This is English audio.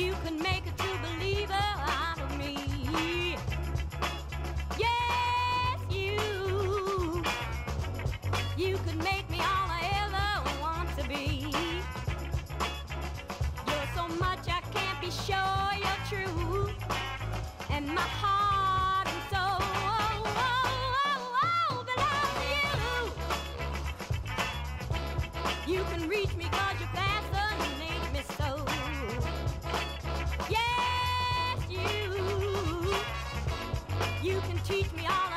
You can make a true believer out of me. Yes, you. You can make me all I ever want to be. You're so much I can't be sure you're true. And my heart. and soul, oh, oh, oh, oh, belong to You You can reach me cause you you can teach me all.